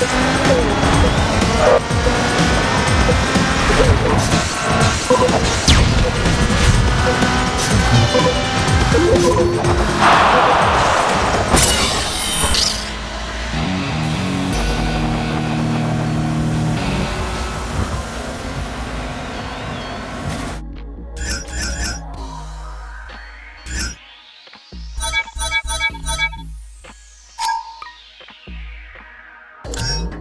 you Bye.